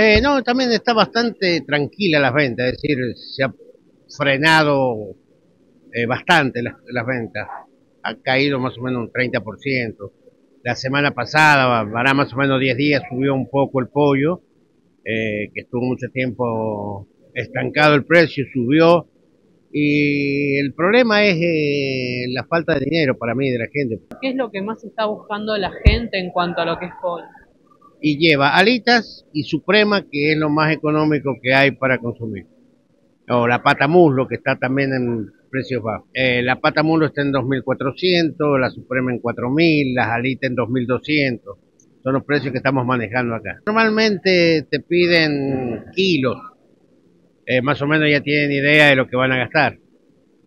Eh, no, también está bastante tranquila las ventas, es decir, se ha frenado eh, bastante las, ventas. Ha caído más o menos un 30%. La semana pasada, para más o menos 10 días, subió un poco el pollo, eh, que estuvo mucho tiempo estancado el precio, subió. Y el problema es eh, la falta de dinero para mí de la gente. ¿Qué es lo que más está buscando la gente en cuanto a lo que es pollo? Y lleva alitas y suprema, que es lo más económico que hay para consumir. O la pata muslo, que está también en precios bajos. Eh, la pata muslo está en 2.400, la suprema en 4.000, las alitas en 2.200. Son los precios que estamos manejando acá. Normalmente te piden kilos, eh, más o menos ya tienen idea de lo que van a gastar.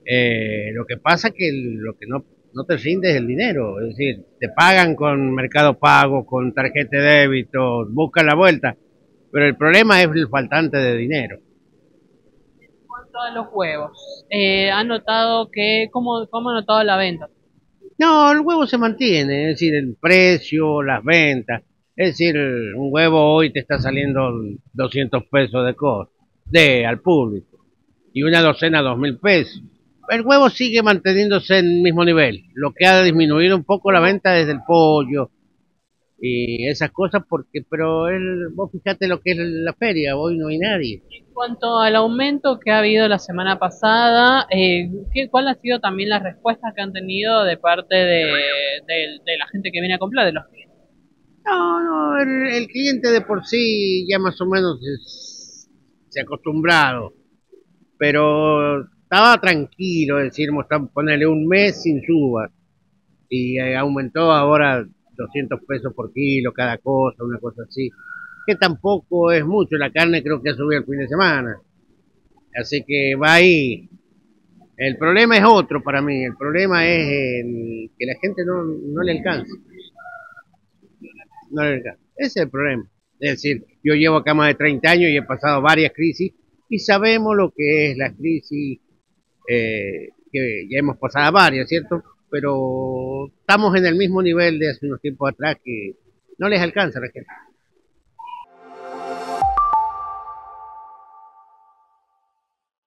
Eh, lo que pasa es que lo que no, no te rinde es el dinero, es decir, te pagan con mercado pago, con tarjeta de débito, buscan la vuelta, pero el problema es el faltante de dinero. En cuanto a los huevos, eh, ¿ha notado que, cómo, cómo ha notado la venta? No, el huevo se mantiene, es decir, el precio, las ventas. Es decir, un huevo hoy te está saliendo 200 pesos de costo, de al público, y una docena 2.000 pesos. El huevo sigue manteniéndose en el mismo nivel. Lo que ha disminuido un poco la venta es el pollo y esas cosas, porque, pero el, vos fíjate lo que es la feria, hoy no hay nadie. En cuanto al aumento que ha habido la semana pasada, eh, ¿qué, ¿cuál ha sido también la respuesta que han tenido de parte de, de- de la gente que viene a comprar, de los clientes? No, no, el, el cliente de por sí ya más o menos es- se ha acostumbrado, pero estaba tranquilo, está ponerle un mes sin suba y eh, aumentó ahora 200 pesos por kilo cada cosa, una cosa así, que tampoco es mucho, la carne creo que ha subido el fin de semana, así que va ahí. El problema es otro para mí, el problema es el- que la gente no, no le alcanza no le alcanza. Ese es el problema. Es decir, yo llevo acá más de 30 años y he pasado varias crisis y sabemos lo que es la crisis, eh, que ya hemos pasado varias, ¿cierto? Pero estamos en el mismo nivel de hace unos tiempos atrás que no les alcanza gente.